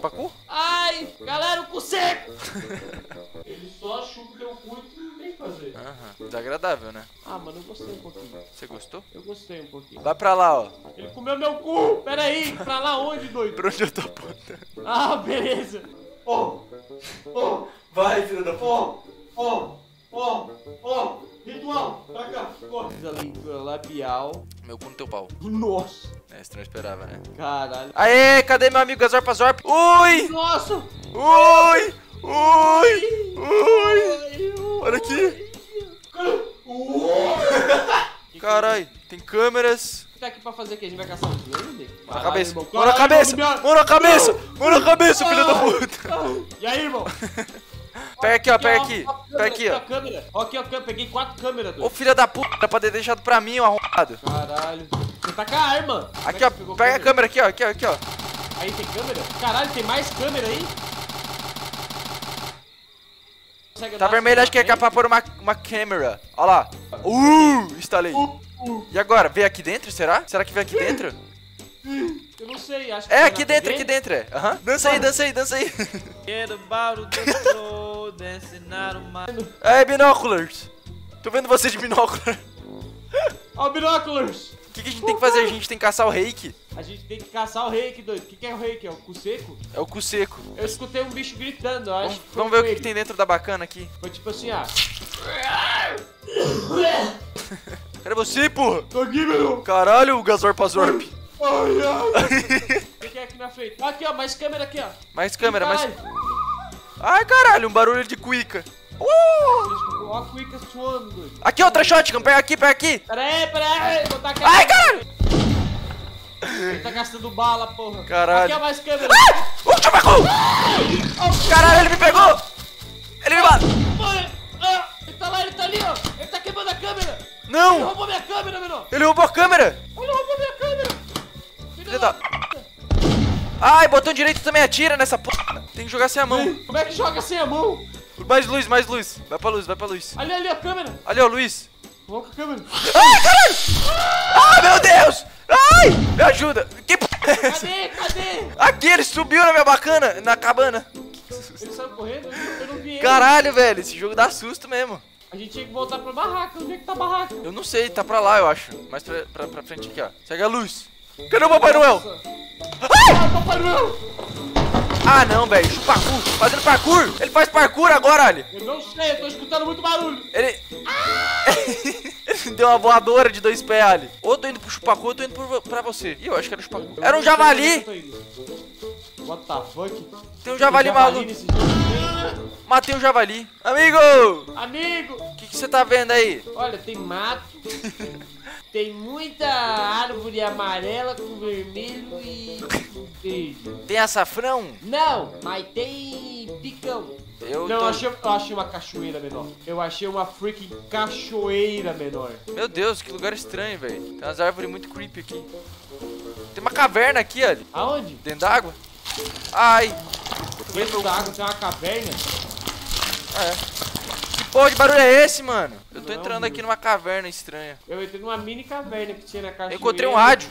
Chupacu? Ai, galera, o cu seco! Ele só chupa o teu cu e não tem o que fazer. Aham. Desagradável, né? Ah, mano, eu gostei um pouquinho. Você gostou? Eu gostei um pouquinho. Vai pra lá, ó. Ele comeu meu cu! Pera aí, pra lá onde, doido? Pra onde eu tô apontando? Ah, beleza. Ó, ó, Vai, filho da ó, ó, ó. Ritual, pra cá, ó. Fiz a leitura labial. Meu cu no teu pau. Nossa, É, você não esperava, né? caralho. Aê, cadê meu amigo Gazorpa Zorp? Ui! Nossa! Ui! Ui! Ui! Olha aqui! Carai, tem câmeras. Tá aqui pra fazer o quê? A gente vai caçar um? Mão na cabeça, mão na cabeça, mão na cabeça, mão na cabeça, filho da puta. E aí, irmão? Pega aqui, ó, pega ó, aqui. ó, Pega aqui, ó. ó. a câmera. Ó, aqui, ó. Peguei quatro câmeras, Ô doido. filha da puta, pra ter deixado pra mim, o arrombado. Caralho. Você tá com a arma. É Aqui, que ó, pega a câmera aqui, ó, aqui, ó, aqui, ó. Aí tem câmera? Caralho, tem mais câmera aí? Consegue Tá vermelho, assim acho que é pra pôr uma, uma câmera. Ó lá. Uh, instalei. E agora, veio aqui dentro, será? Será que veio aqui dentro? Eu não sei, acho que É, aqui dentro, aqui dentro, é. Aham. Dança aí, dança aí, dança aí. É, binoculars. Tô vendo você de binóculo. Ó, binoculars! O que, que a gente tem que fazer? A gente tem que caçar o reiki. A gente tem que caçar o reiki, doido. O que, que é o reiki? É o cu seco? É o cu seco. Eu escutei um bicho gritando, eu acho Vamos, vamos ver o que, que tem dentro da bacana aqui. Foi tipo assim, ah. Cadê você, porra? Tô aqui, meu! Caralho, o Gazorpa Zorp. Ai, ai! O que, é aqui na frente? Aqui, ó, mais câmera aqui, ó. Mais câmera, mais... Ai, caralho, um barulho de cuica. Uh! Ó a cuica suando, doido. Aqui, outra shotgun, pega aqui, pega aqui. Pera aí, pera aí, vou tacar. Ai, caralho! Ele tá gastando bala, porra. Caralho. Aqui é mais câmera. Uh, chupacu! Caralho, ele me pegou! Ele me matou! Mãe! Ah, ele tá lá, ele tá ali, ó. Ele tá queimando a câmera. Ele Não! roubou minha câmera, menor. Ele roubou a câmera! Ele roubou minha câmera. Filho da... Ai, botão direito também atira nessa porra. Tem que jogar sem a mão. Como é que joga sem a mão? Mais luz, mais luz. Vai pra luz, vai pra luz. Ali, ali, a câmera. Ali, ó, Luiz. Com a câmera. Ai, caralho! Ai, meu Deus! Ai, me ajuda. Que p... Cadê? Cadê? Aqui, ele subiu na minha bacana, na cabana. Ele saiu correndo? Eu não- eu não vi ele. Caralho, velho, esse jogo dá susto mesmo. A gente tinha que voltar pra barraca. Onde é que tá a barraca? Eu não sei, tá pra lá, eu acho. Mais pra, pra, pra frente aqui, ó. Segue a luz. Cadê o Papai Noel? Nossa. Ah, Papai Noel! Ah, não, velho. Chupacu. Fazendo parkour. Ele faz parkour agora, olha. Eu não sei, eu tô escutando muito barulho. Ele... Ele deu uma voadora de dois pés ali. Ou eu tô indo pro chupacu, ou eu tô indo pro, pra você. Ih, eu acho que era o chupacu. Era um javali. What the fuck? Tem um javali maluco. nesse jogo. Matei um javali. Amigo! Amigo! O que você tá vendo aí? Olha, tem mato. tem muita árvore amarela com vermelho e verde. Tem açafrão? Não, mas tem picão. Eu Não, tô... eu achei, eu achei uma cachoeira menor. Eu achei uma freaking cachoeira menor. Meu Deus, que lugar estranho, velho. Tem umas árvores muito creepy aqui. Tem uma caverna aqui, ali. Aonde? Dentro d'água. Ai. Dentro da água tem uma caverna. Ah, é. Que porra de barulho é esse, mano? Eu tô Não, entrando mano. aqui numa caverna estranha. Eu entrei numa mini caverna que tinha na cachoeira. encontrei um rádio.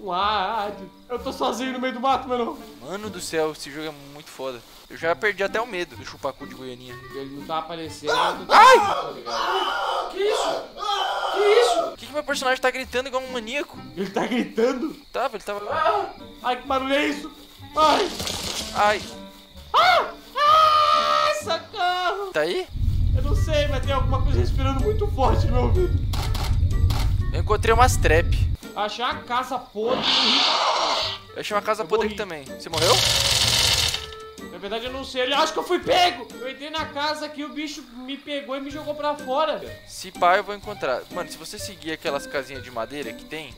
Um rádio. Eu tô sozinho no meio do mato, menor. Mano do céu, esse jogo é muito foda. Eu já perdi até o medo do chupacu de Goianinha. Ele não tá aparecendo. eu não tô Ai! tá ligado? Que isso? Que isso? Que, que meu personagem tá gritando igual um maníaco? Ele tá gritando. Tava, ele tava. Ai, que barulho é isso? Ai! Ai, Ah! Ah! Socorro! tá aí? Sei, mas tem alguma coisa respirando muito forte no meu ouvido. Eu encontrei umas trap. Achei a casa podre. Eu achei uma casa Eu podre morri. aqui também. Você morreu? Na verdade, eu não sei. Eu acho que eu fui pego. Eu entrei na casa aqui, o bicho me pegou e me jogou pra fora. Se pá, eu vou encontrar. Mano, se você seguir aquelas casinhas de madeira que tem.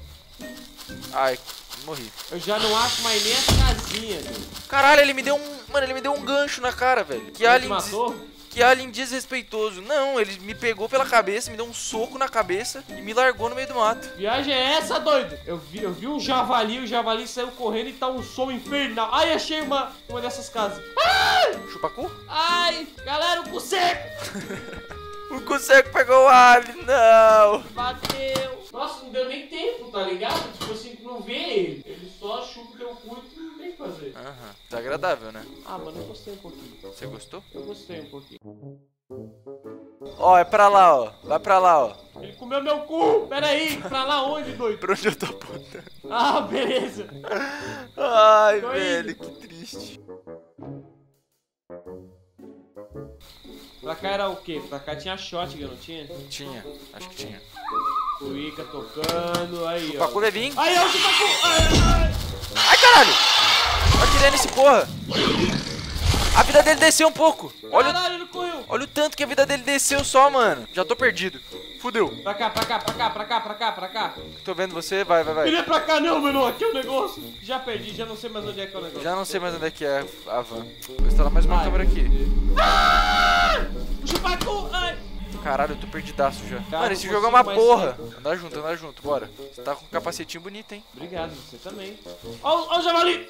Ai, morri. Eu já não acho mais nem as casinhas. velho. Caralho, ele me deu um. Mano, ele me deu um gancho na cara, velho. Que Ele alien. matou? Que alien desrespeitoso. Não, ele me pegou pela cabeça, me deu um soco na cabeça e me largou no meio do mato. Viagem é essa, doido? Eu vi, eu vi um javali, o javali saiu correndo e tá um som infernal. Ai, achei uma, uma dessas casas. Chupacu? Ai, galera, o cu seco! O Conseco pegou o alien, não. Bateu! Nossa, não deu nem tempo, tá ligado? Tipo assim, não vê ele. Ele só chupa Aham. Desagradável, né? Ah, mano, eu gostei um pouquinho. Você gostou? Eu gostei um pouquinho. Ó, é pra lá, ó. Vai pra lá, ó. Ele comeu meu cu! Pera aí, pra lá onde, doido? Pra onde eu tô apontando? Ah, beleza. Ai, Tô velho, indo. que triste. Pra cá era o quê? Pra cá tinha shotgun, não tinha? Tinha, acho que tinha. O Ica tocando, aí, O Pacu ó. vai vir. Aí, ó, o Chupacu! Ai, ai. Ai, caralho! Atirando nesse porra. A vida dele desceu um pouco. Olha, o- Caralho, ele correu! olha o tanto que a vida dele desceu só, mano. Já tô perdido. Fudeu. Pra cá, pra cá, pra cá, pra cá, pra cá, pra cá. Tô vendo você, vai, vai, vai. Ele é pra cá não, menor, aqui é o negócio. Já perdi, já não sei mais onde é que é o negócio. Já não sei mais onde é que é a van. Vou instalar mais uma Ai, câmera aqui. O Chupacu! Ai! Caralho, eu tô perdidaço já. Cara, Mano, esse jogo é uma porra. sair. Andar junto, andar junto, bora. Você tá com um capacetinho bonito, hein? Obrigado, você também. Ó, ó o javali!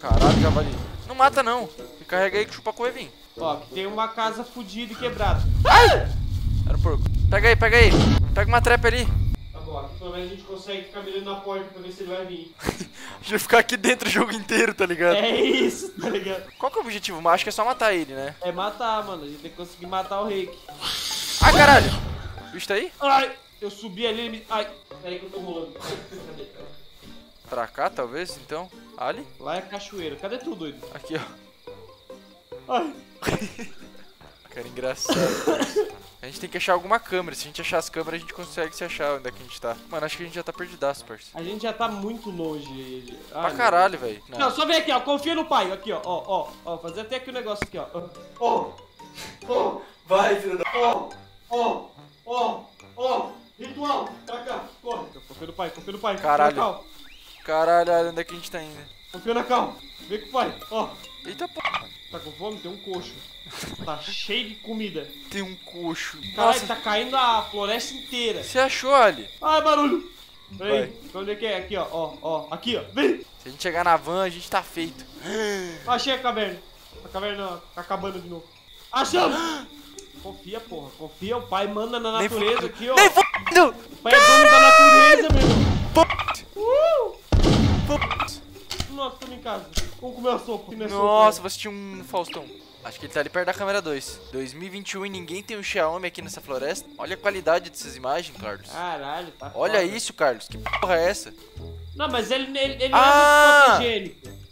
Caralho, javali. Não mata, não. Me carrega aí que o chupacu vai vir. Ó, aqui tem uma casa fodida e quebrada. Era um porco. Pega aí, pega aí. Pega uma trap ali. Tá bom, aqui pelo menos a gente consegue ficar mirando na porta pra ver se ele vai vir. A gente vai ficar aqui dentro o jogo inteiro, tá ligado? É isso, tá ligado? Qual que é o objetivo? Acho que é só matar ele, né? É matar, mano. A gente tem que conseguir matar o Reiki. Ai, caralho. O bicho tá aí? Ai! Eu subi ali, ele me... Ai! Peraí que eu tô rolando. Cadê? Pra cá, talvez, então. Ali? Lá é cachoeira. Cadê tu, doido? Aqui, ó. Ai! Cara, engraçado. A gente tem que achar alguma câmera. Se a gente achar as câmeras, a gente consegue se achar onde é que a gente tá. Mano, acho que a gente já tá perdidaço, parça. A gente já tá muito longe. Ai, Pra caralho, velho. Não, só vem aqui, ó. Confia no pai. Aqui, ó. Ó, ó, ó. Fazer até aqui o negócio aqui, ó. Ó, ó, Vai, filho da... ó, ó, ó, ó. Ritual, pra cá, corre. Confia no pai, confia no pai. Caralho. Caralho, olha onde é que a gente tá indo. Confia na cal. Vem com o pai. Ó. Eita porra. Tá com fome? Tem um coxo. Tá cheio de comida. Tem um coxo. Caralho, Nossa, tá caindo a floresta inteira. você achou, Ali? Ai, barulho. Peraí. Vai. Pra Onde é que é? Aqui, ó. Ó, ó. Aqui, ó. Vem. Se a gente chegar na van, a gente tá feito. Achei a caverna. A caverna tá acabando de novo. Achamos! Confia, porra. Confia. O pai manda na natureza aqui, ó. Nem fudendo! O pai é dono da natureza, meu irmão. Nossa, tô em casa. Vamos comer a sopa. é Nossa, você tinha um Faustão. Acho que ele tá ali perto da câmera 2. 2021 e ninguém tem um Xiaomi aqui nessa floresta. Olha a qualidade dessas imagens, Carlos. Caralho, tá Olha foda. isso, Carlos. Que porra é essa? Não, mas ele, ele, ele Ah! não é muito fotogênico.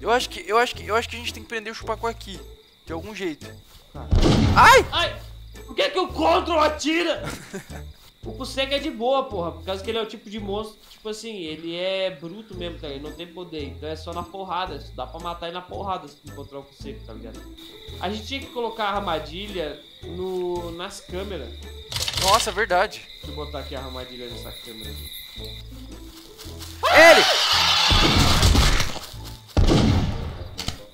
Eu acho que eu acho que eu acho que a gente tem que prender o chupacu aqui, de algum jeito. Caralho. Ai! Ai! Por que, que o Control atira? o Kusega é de boa, porra. Por causa que ele é o tipo de monstro que, tipo assim, ele é bruto mesmo, tá? Ele não tem poder. Então é só na porrada. Dá pra matar ele na porrada se tu encontrar o Kusega, tá ligado? A gente tinha que colocar a armadilha no, nas câmeras. Nossa, verdade. Deixa eu botar aqui a armadilha nessa câmera aqui. Ele!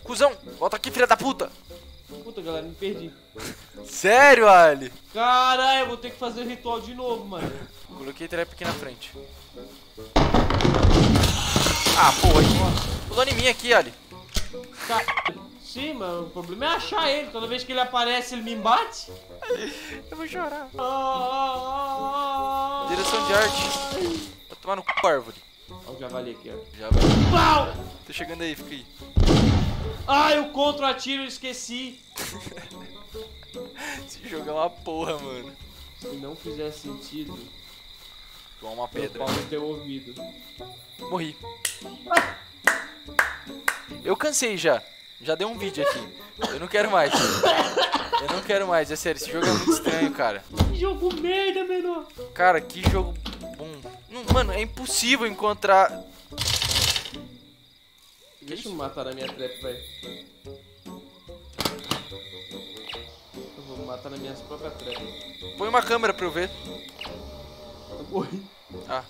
Cusão, volta aqui, filha da puta. Puta, galera, me perdi. Sério, Ali? Caralho, eu vou ter que fazer o ritual de novo, mano. Coloquei trap aqui na frente. Ah, porra. aí. Pulando em mim aqui, Ali. Ca- Sim, mano, o problema é achar ele. Toda vez que ele aparece, ele me embate. Eu vou chorar. Ah, Direção de arte. Vai tomar no cu, árvore. Olha o javali aqui, ó. Já vai. Pau! Tô chegando aí, fica aí. Ai, o contra atiro, eu esqueci. Esse jogo é uma porra, mano. Se não fizer sentido, Toma uma eu pedra. posso ter ouvido. Morri. Eu cansei já. Já dei um vídeo aqui. Eu não quero mais. Eu não quero mais, é sério. Esse jogo é muito estranho, cara. Que jogo merda, menor. Cara, que jogo bom. Não, mano, é impossível encontrar. Deixa eu matar na minha trap, velho. Eu vou matar nas minhas próprias trap. Põe uma câmera pra eu ver. Morri. Ah.